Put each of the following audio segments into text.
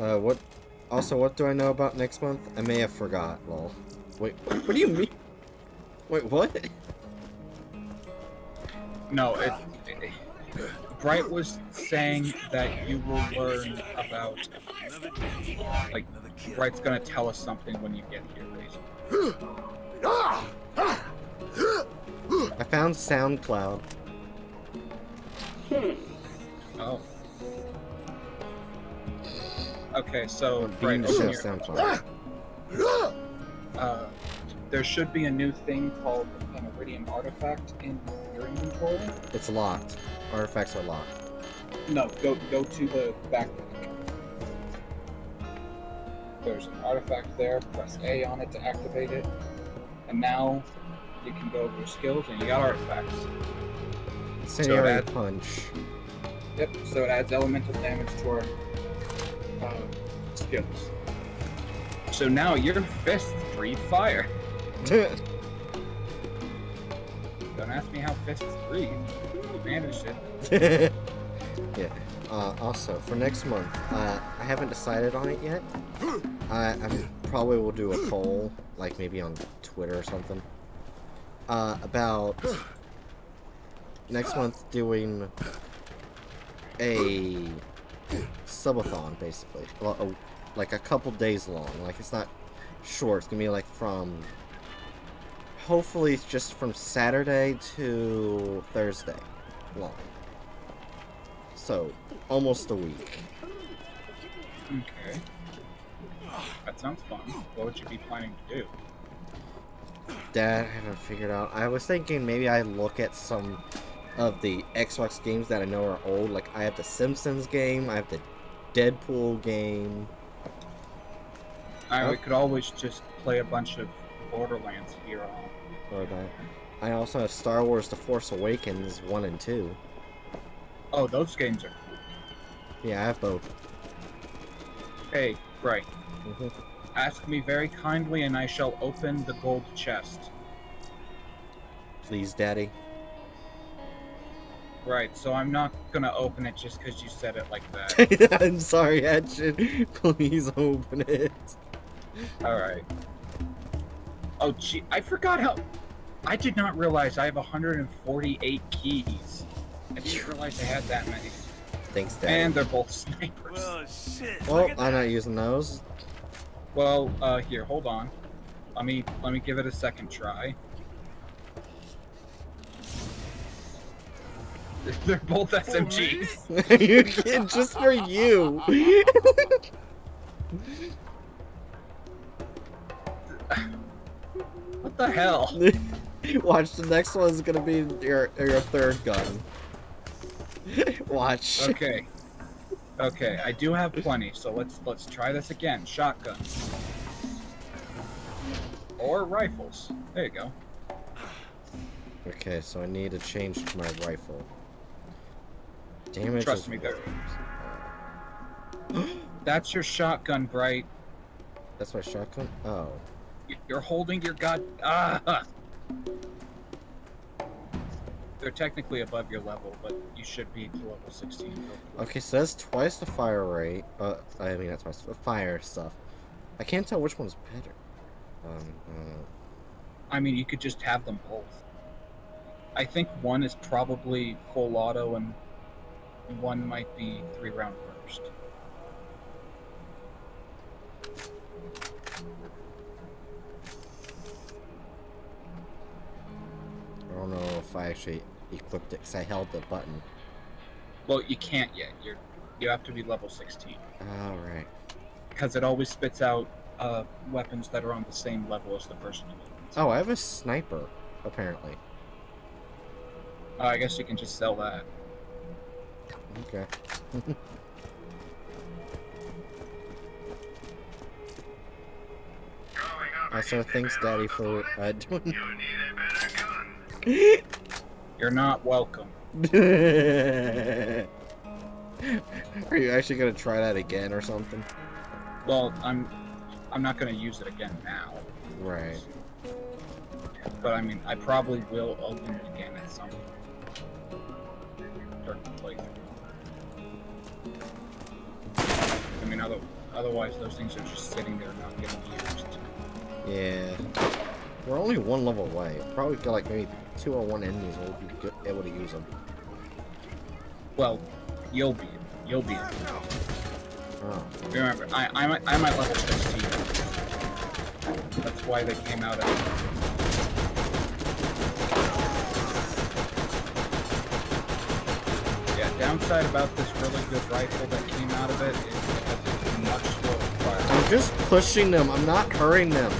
Uh, what? Also, what do I know about next month? I may have forgot. Lol. Wait, what do you mean? Wait, what? No, it, it, Bright was saying that you will learn about, like, Bright's gonna tell us something when you get here, basically. I found SoundCloud. Oh. Okay, so Being Bright, the open show your, SoundCloud. uh, there should be a new thing called an Eridian artifact in your inventory. It's locked. Artifacts are locked. No, go go to the back. There's an artifact there. Press A on it to activate it, and now you can go to your skills and you got artifacts. Incendiary that- punch. Yep. So it adds elemental damage to our skills. So now your fists breathe fire. Don't ask me how fists breathe. You managed it. yeah. Uh, also, for next month, uh, I haven't decided on it yet. I, I probably will do a poll, like maybe on Twitter or something, uh, about next month doing a subathon, basically. Well, a- like a couple days long. Like, it's not short. It's gonna be like from. Hopefully, it's just from Saturday to Thursday long. So, almost a week. Okay. That sounds fun. What would you be planning to do? That I haven't figured out. I was thinking maybe I look at some of the Xbox games that I know are old. Like I have the Simpsons game, I have the Deadpool game. I we could always just play a bunch of Borderlands here on. Or that. I also have Star Wars: The Force Awakens one and two. Oh, those games are. Cool. Yeah, I have both. Hey, right. hmm Ask me very kindly, and I shall open the gold chest. Please, Daddy. Right. So I'm not gonna open it just because you said it like that. I'm sorry, Action. Please open it. All right. Oh, gee, I forgot how. I did not realize I have 148 keys. I didn't realize I had that many. Thanks, Daddy. And they're both snipers. Well, shit. well, I'm that. not using those. Well, uh, here, hold on. Let me let me give it a second try. They're both SMGs. you kid, just for you. What the hell? Watch, the next one's gonna be your your third gun. Watch. Okay. Okay, I do have plenty, so let's let's try this again. Shotgun. Or rifles. There you go. Okay, so I need to change to my rifle. Damage Trust is me, there- That's your shotgun, Bright. That's my shotgun? Oh. You're holding your god. Ah! They're technically above your level, but you should be to level 16. Okay, so that's twice the fire rate. Uh, I mean, that's twice the fire stuff. I can't tell which one's better. Um, uh, I mean, you could just have them both. I think one is probably full auto, and one might be three round burst. I don't know if I actually equipped it because I held the button. Well, you can't yet. You're you have to be level 16 Alright. because it always spits out uh, weapons that are on the same level as the person. who opens it. Oh, I have a sniper, apparently. Uh, I guess you can just sell that. Okay. also, thanks, Daddy, for uh, doing. You're not welcome. Are you actually gonna try that again or something? Well, I'm I'm not gonna use it again now. Right. But I mean, I probably will open it again at some point during the playthrough. I mean, other, Otherwise, those things are just sitting there not getting used. Yeah. We're only one level away. Probably got like maybe two or one enemies will be good, able to use them. Well, you'll be. You'll be. Oh. Remember, I, I'm, at- I'm at level 16. That's why they came out at. Yeah, downside about this really good rifle that came out of it is it has a much slower fire. I'm just pushing them. I'm not hurting them.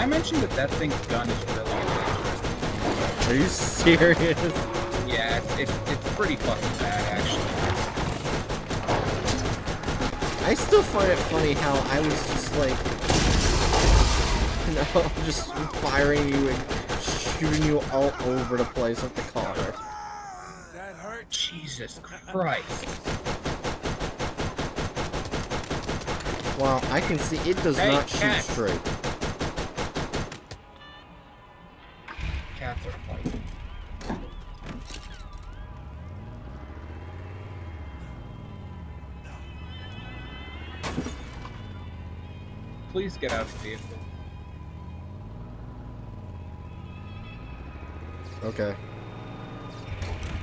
I mention that that thing's gun is really dangerous? Are you serious? Yeah, it's, it's, it's pretty fucking bad, actually. I still find it funny how I was just like, you know, just firing you and shooting you all over the place with the car. That hurt. Jesus Christ. Wow, I can see it does Hey, not shoot cat. straight. Please get out of the vehicle. Okay.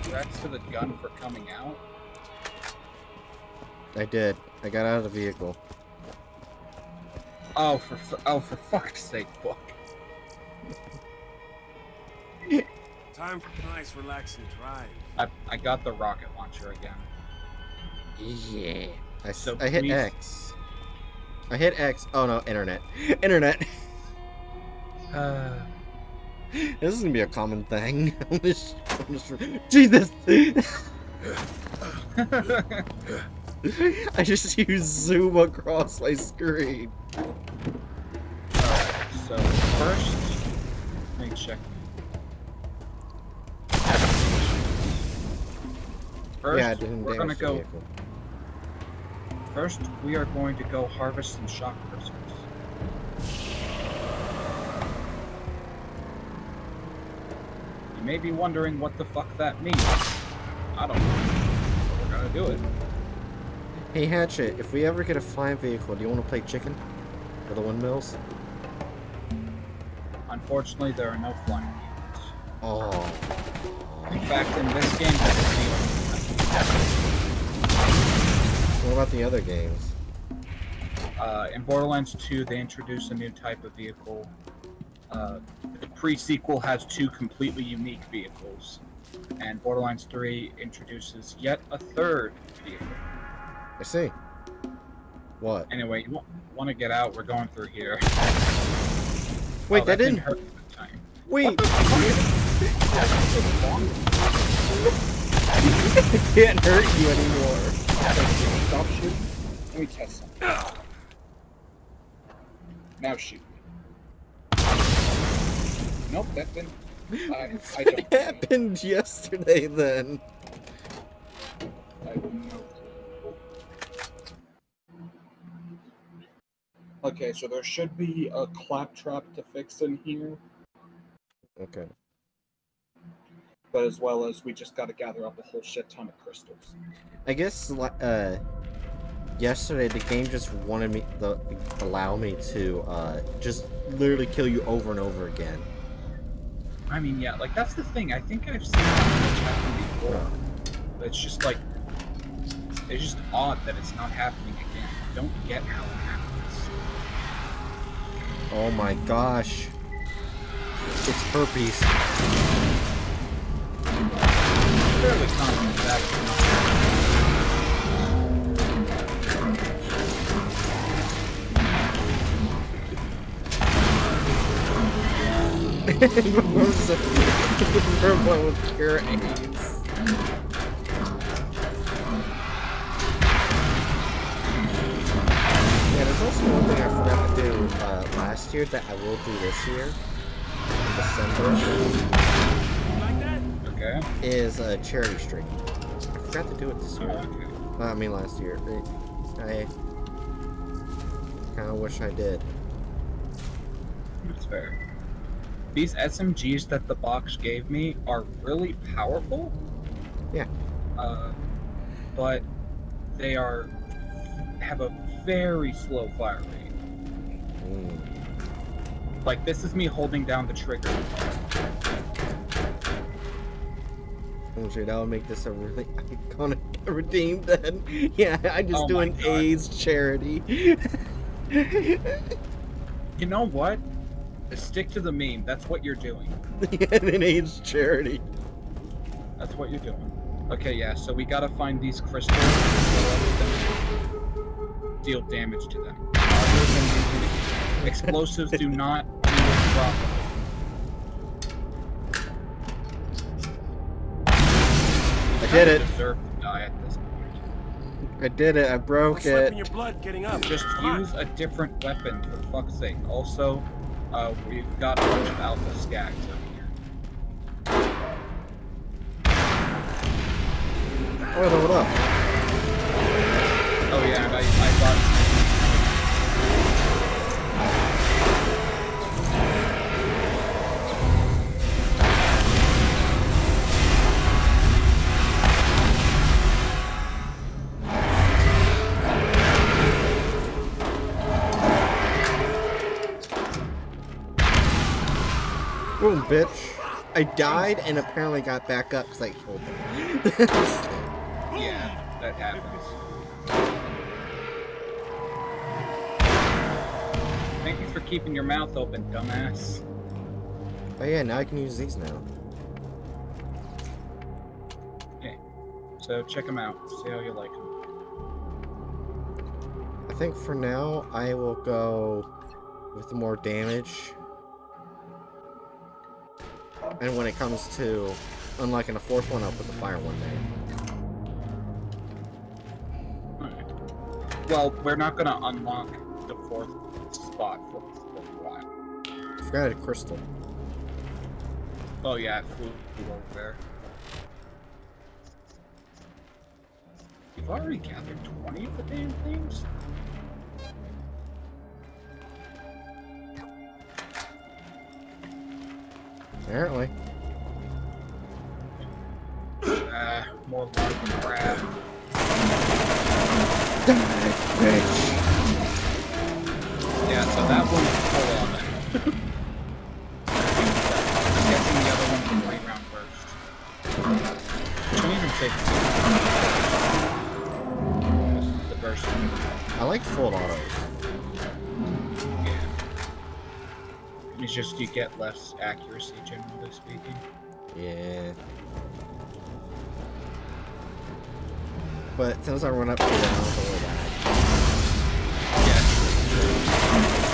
Congrats to the gun for coming out. I did. I got out of the vehicle. Oh, for fu- oh for fuck's sake, book. Time for a nice, relaxing drive. I I got the rocket launcher again. Yeah. I, s- So I hit X. I hit X. Oh no, internet. Internet. Uh, this is gonna be a common thing. I'm just, I'm just, Jesus! I just used zoom across my screen. Alright, so first, let me check. First, yeah, we're gonna go. vehicle. First, we are going to go harvest some shock crystals. You may be wondering what the fuck that means. I don't know. But we're gonna do it. Hey Hatchet, if we ever get a flying vehicle, do you want to play chicken? For the windmills? Unfortunately, there are no flying vehicles. Oh. In fact, in this game, there's What about the other games? Uh, in Borderlands 2, they introduced a new type of vehicle. Uh, the pre-sequel has two completely unique vehicles, and Borderlands 3 introduces yet a third vehicle. I see. What? Anyway, you want to get out? We're going through here. Wait, Oh, that, didn't. hurt this time. Wait, it can't hurt you anymore. Stop shooting. Let me test something. Now shoot. Nope, that didn't. I, I don't. It happened yesterday then. I have no clue. Okay, so there should be a claptrap to fix in here, Okay. But as well as we just got to gather up a whole shit ton of crystals. I guess li- uh, yesterday the game just wanted me the allow me to uh just literally kill you over and over again. I mean, yeah, like that's the thing. I think I've seen this happen before, but it's just like it's just odd that it's not happening again. I don't get how it happens. Oh my gosh. It's herpes. Fairly common, actually. Everyone with cure AIDS. Yeah, there's also one thing I forgot to do uh, last year that I will do this year. December? Okay. is a charity stream. I forgot to do it this year. Okay. Uh, I mean last year. I kind of wish I did. That's fair. These SMGs that the box gave me are really powerful. Yeah. Uh, but they are have a very slow fire rate. Mm. Like this is me holding down the trigger. I'm that would make this a really iconic redeem then. Yeah, I just Oh do an God. AIDS charity. You know what? Stick to the meme. That's what you're doing. an AIDS charity. That's what you're doing. Okay, yeah. So we gotta find these crystals. and Deal damage to them. Other than using Explosives do not do it properly. I did it. Deserve to die at this point. I did it. I broke You're it. your blood getting up. Just Come on. use a different weapon for fuck's sake. Also, uh, we've got a bunch of alpha skags over here. What up? What up? Oh yeah, and I, I thought. Bitch. I died and apparently got back up because I killed him. Yeah, that happens. Thank you for keeping your mouth open, dumbass. oh yeah, now I can use these now. Okay, so check them out. See how you like them. I think for now I will go with more damage. And when it comes to unlocking a fourth one, I'll put the fire one there. Well, we're not gonna unlock the fourth spot for, a while. I forgot I had a crystal. Oh yeah, it flew over there. You've already gathered 20 of the damn things? Apparently. Ah, more crab. Die, bitch. Just you get less accuracy, generally speaking. Yeah. But since I run up to it, I don't have to worry about it. Yeah.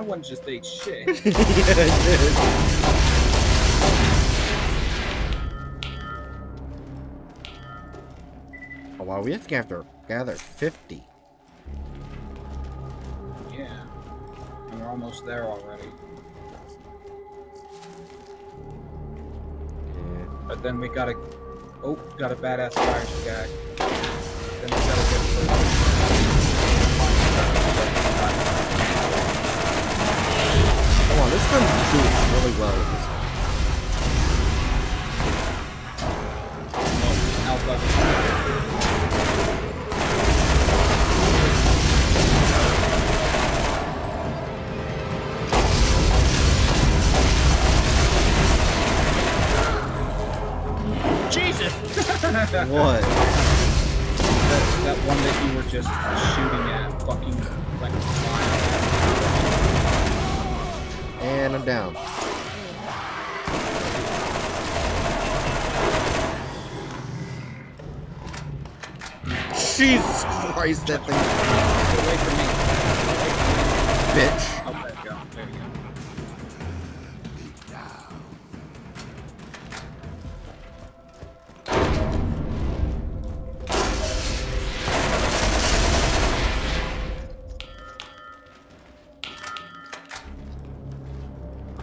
That one just ate shit. yeah. Oh wow, we have to gather gather 50. yeah. And we're almost there already. Yeah. But then we gotta. Oh, got a badass fire skag. Then we gotta get that thing, away from me. bitch. Go. There you go.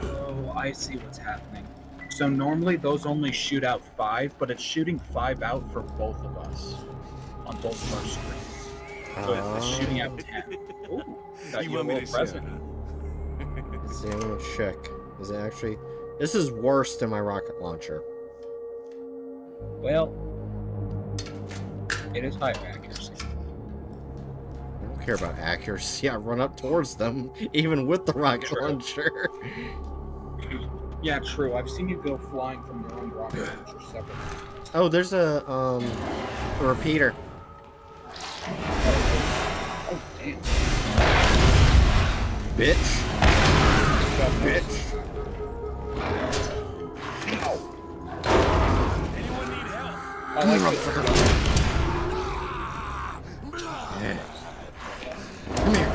Oh, I see what's happening. So normally those only shoot out five, but it's shooting five out for both of us on both of our screens. So it's, it's shooting out ten. Ooh, got you you want me to little share, present. Let's see, I'm gonna check. Is it actually? This is worse than my rocket launcher. Well, it is high accuracy. I don't care about accuracy. I run up towards them, even with the rocket True. launcher. Yeah, true. I've seen you go flying from your own rocket launcher several times. Oh, there's a um a repeater. Oh, damn. Bitch. Got Bitch. Anyone need help? I like it. Yeah. Come here.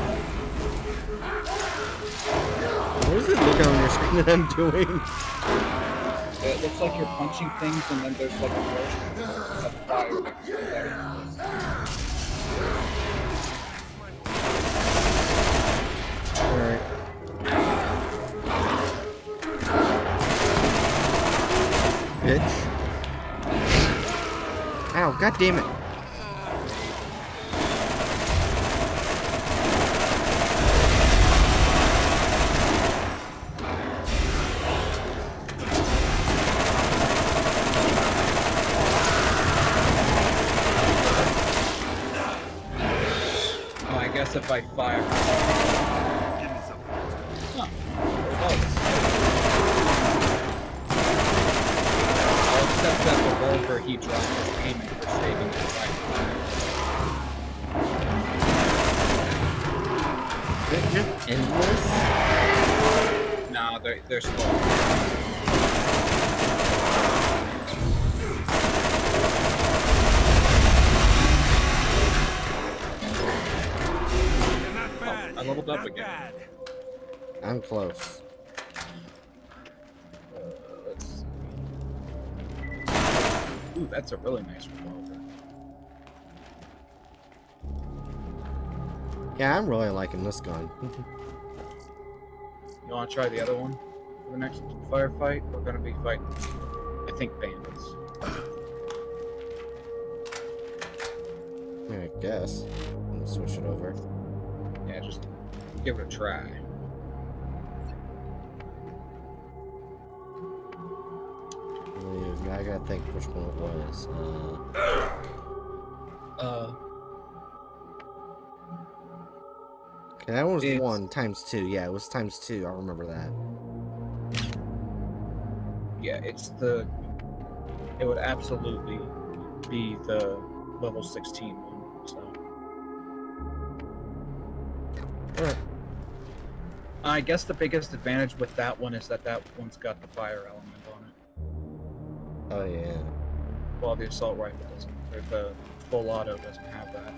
What is it looking on your screen that I'm doing? It looks like you're punching things, and then there's like a burst of fire. Bitch. God damn it. They're, they're slow. You're not bad. I leveled up Not again. bad. I'm close. Uh, let's. Ooh, that's a really nice revolver. Yeah, I'm really liking this gun. You want to try the other one for the next firefight? We're gonna be fighting, I think, bandits. I guess. I'm gonna switch it over. Yeah, just give it a try. Now I gotta think which one it was. Uh, Uh, okay, that one was It's- one times two. Yeah, it was times two. I remember that. yeah, it's the. It would absolutely be the level 16 one. So Alright. I guess the biggest advantage with that one is that that one's got the fire element on it, Oh yeah. while the assault rifle doesn't. Or the full auto doesn't have that.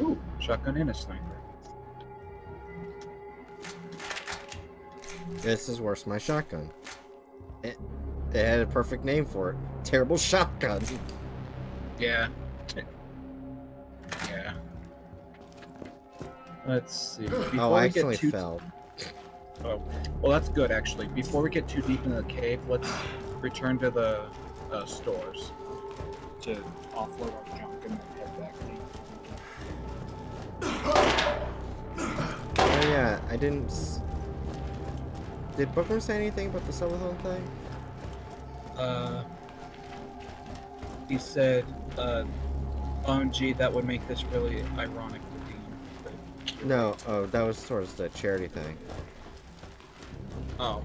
Ooh, shotgun and a sniper. This is worse than my shotgun. It, it had a perfect name for it. Terrible shotgun. Yeah. Yeah. Let's see. Before oh, I accidentally too fell. Oh, well, that's good actually. Before we get too deep into the cave, let's return to the uh, stores to offload our junk and then head back. Yeah, I didn't. S- Did Booker say anything about the subathon thing? Uh, he said, uh, "OMG, that would make this really ironic." the- No. Oh, that was towards the charity thing. Oh.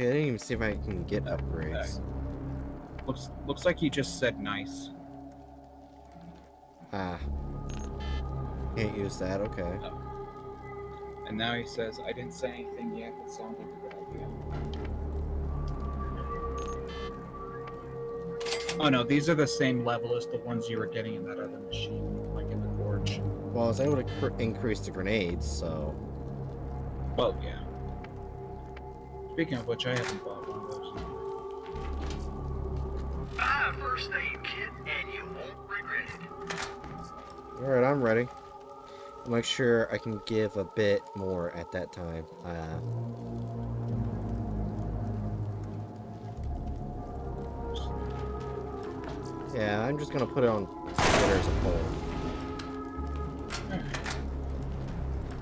Yeah, I didn't even see if I can get upgrades. looks looks like he just said nice. Ah. Can't use that. Okay. And now he says, I didn't say anything yet, it sounds like a good idea. Oh no, these are the same level as the ones you were getting in that other machine, like in the gorge. Well, Well, I was able to cr- increase the grenades, so. Well, yeah. Speaking of which, I haven't bought one of those. Ah, first aid kit, and you won't regret it. Alright, I'm ready. I'll make sure I can give a bit more at that time. Uh, yeah, I'm just gonna put it on Twitter as a poll.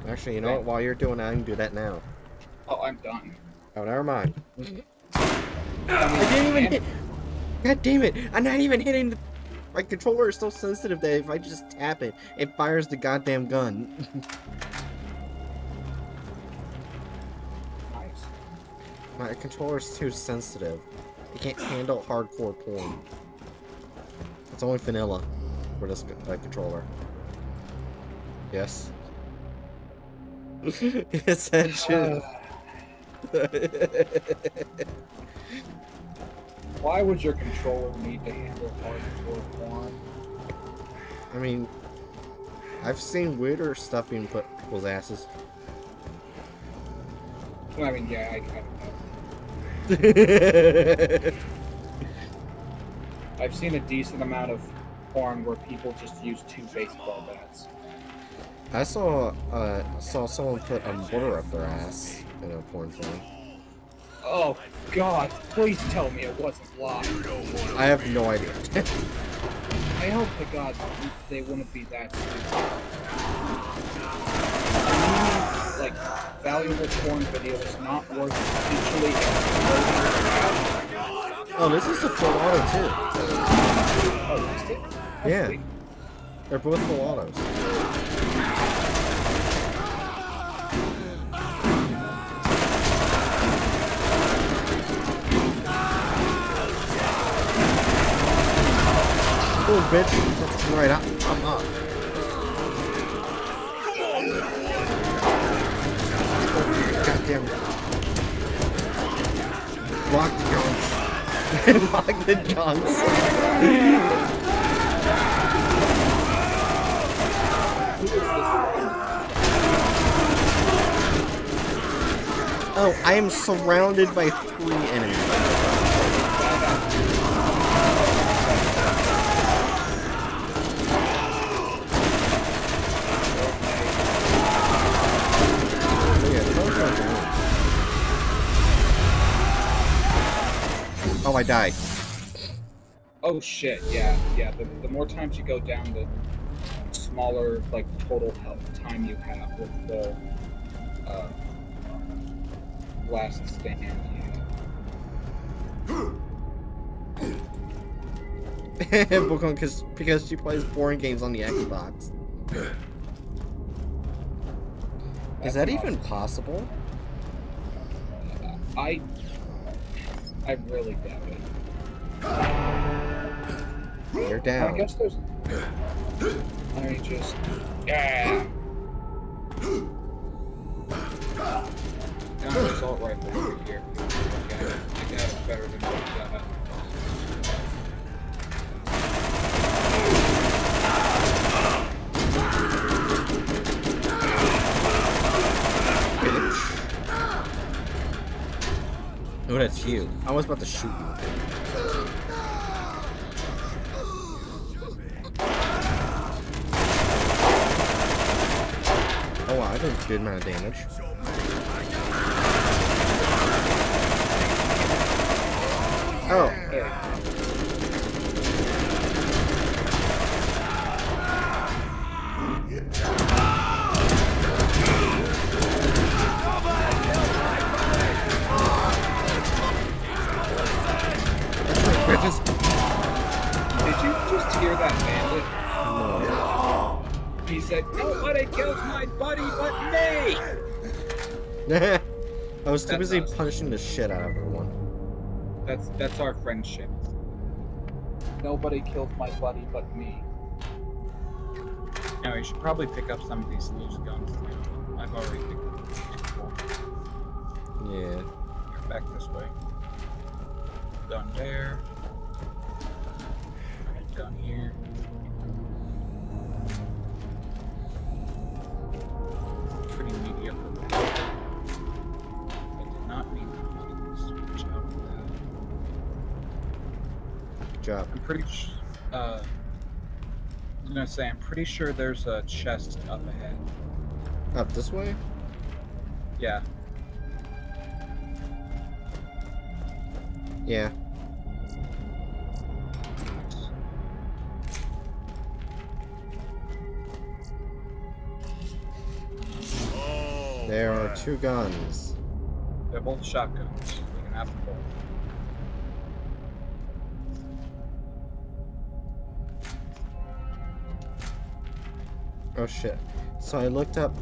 Actually, you know what? While you're doing that, I can do that now. Oh, I'm done. Oh, never mind. I didn't even hit. God damn it! I'm not even hitting. The... My controller is so sensitive that if I just tap it, it fires the goddamn gun. Nice. My controller's too sensitive. It can't handle hardcore porn. It's only vanilla for this uh, controller. Yes. Ascension. Why would your controller need to handle hardcore porn? I mean, I've seen weirder stuff being put in people's asses. I mean, yeah, I kind of know. I've seen a decent amount of porn where people just use two baseball bats. I saw uh saw someone put a mortar up their ass in a porn film. Oh God! Please tell me it wasn't live. I have no idea. I hope to God they wouldn't be that stupid. Like valuable porn videos not worth potentially exploding. oh, this is a full auto too. Oh, is it? Yeah. They're both full autos. Oh, bitch. That's right. I, I'm up. Goddamn. Block the guns. Block the guns. Oh, I am surrounded by three enemies. Oh, I died. Oh shit! Yeah, yeah. The, the more times you go down, the smaller like total health time you have with the uh, last stand. Bookon, because because she plays boring games on the Xbox. Is that even possible? I I really doubt it. I down. guess there's. Let me just. Yeah. Got an assault rifle over here. I got it. I got it better than what Oh, that's you. I was about to shoot you. Oh wow, I did a good amount of damage. Oh, too That's busy us. punching the shit out of everyone. That's that's our friendship. Nobody killed my buddy but me. Now you should probably pick up some of these loose guns. I've already picked up. Yeah. Back this way. Done there. Done here. Job. I'm pretty sh- uh, I was gonna say, I'm pretty sure there's a chest up ahead. Up this way? Yeah. Yeah. Oh, There are two guns. They're both shotguns. You can have them both. Oh shit. So I looked up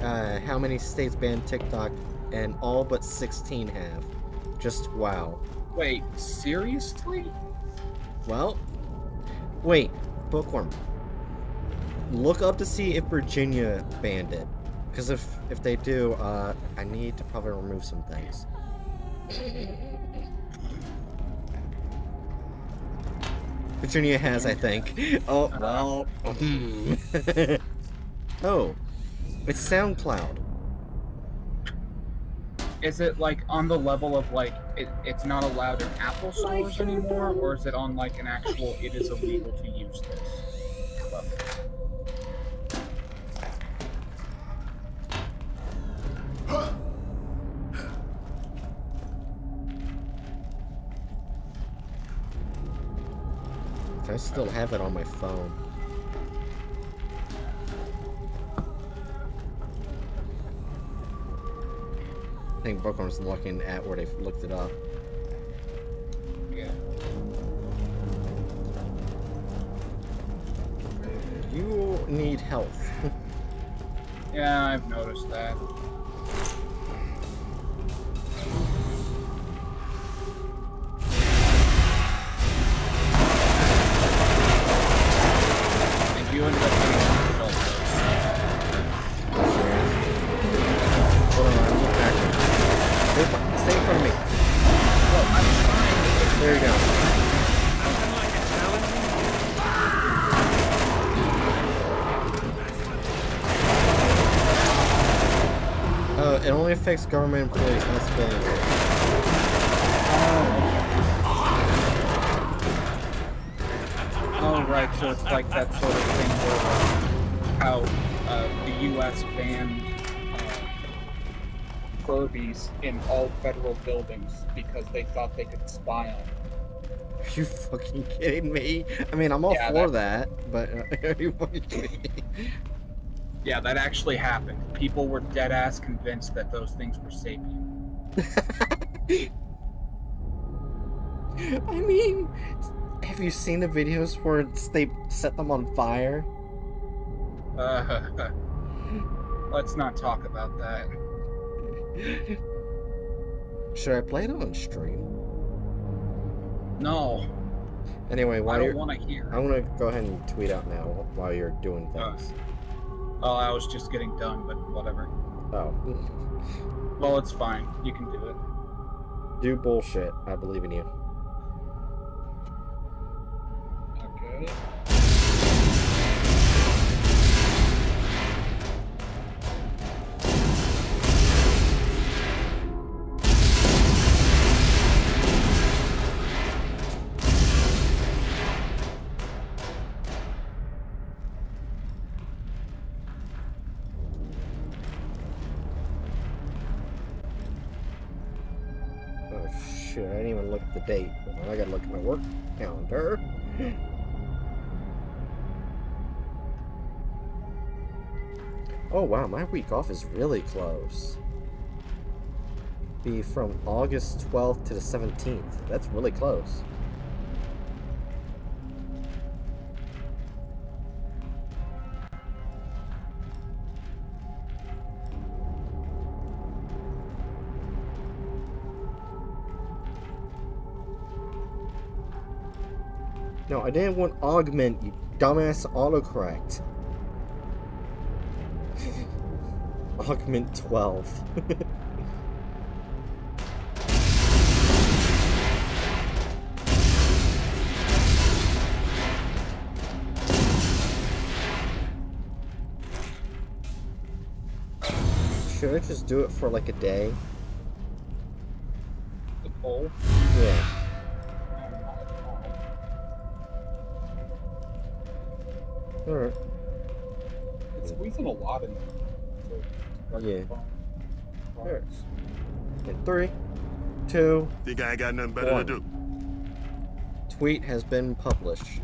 uh, how many states ban TikTok, and all but 16 have. Just wow. Wait, seriously? Well, wait, Bookworm. Look up to see if Virginia banned it. Because if, if they do, uh, I need to probably remove some things. Virginia has, I think. Oh, well. hmm. oh, it's SoundCloud. Is it like on the level of like it, it's not allowed in Apple stores anymore, or is it on like an actual it is illegal to use this? Still have it on my phone. I think Bookworm's looking at where they looked it up. Yeah. You need health. Yeah, I've noticed that. Affects government employees, not civilians. Oh, right. So it's like that sort of thing where how uh, the U.S. banned uh, Furbies in all federal buildings because they thought they could spy on them. Are you fucking kidding me? I mean, I'm all Yeah, for that, but uh, are you fucking kidding me? Yeah, that actually happened. People were dead ass convinced that those things were sapient. I mean, have you seen the videos where they set them on fire? Uh, let's not talk about that. Should I play it on stream? No, Anyway, I while don't you're, want to hear. I'm gonna go ahead and tweet out now while you're doing Uh. Things. Oh, I was just getting done, but whatever. Oh, Well, it's fine. You can do it. do bullshit. I believe in you. Okay. Date. On, I gotta look at my work calendar. Oh wow, my week off is really close. Be from August 12th to the 17th. That's really close. I didn't want augment, you dumbass autocorrect. augment 12. Should I just do it for like a day? The poll. Yeah. Alright. It's squeezing a lot in there. Yeah. Alright. In three, two, Think I ain't got nothing better One. to do. tweet has been published.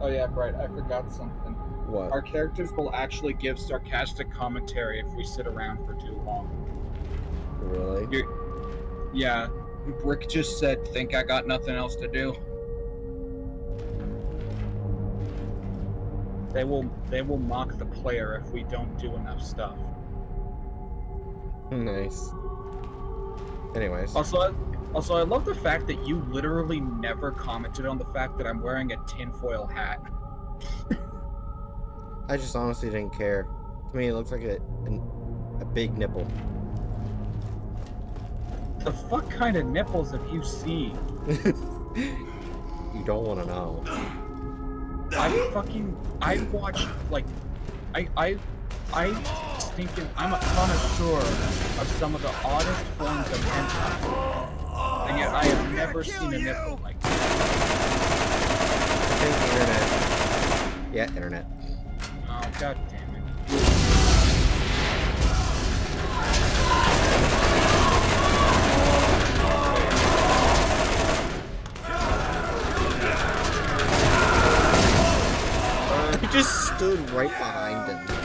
Oh yeah, right. I forgot something. What? Our characters will actually give sarcastic commentary if we sit around for too long. Really? You're, yeah, Brick just said, "Think I got nothing else to do." They will. They will mock the player if we don't do enough stuff. Nice. Anyways. Also, I- also, I love the fact that you literally never commented on the fact that I'm wearing a tinfoil hat. I just honestly didn't care. To me, it looks like a, an, a big nipple. The fuck kind of nipples have you seen? you don't want to know. I fucking I watch like I I I stinking I'm a connoisseur of some of the oddest forms of hentai. And yet I have never seen a nipple like that. I think internet. Yeah, internet. Right behind him.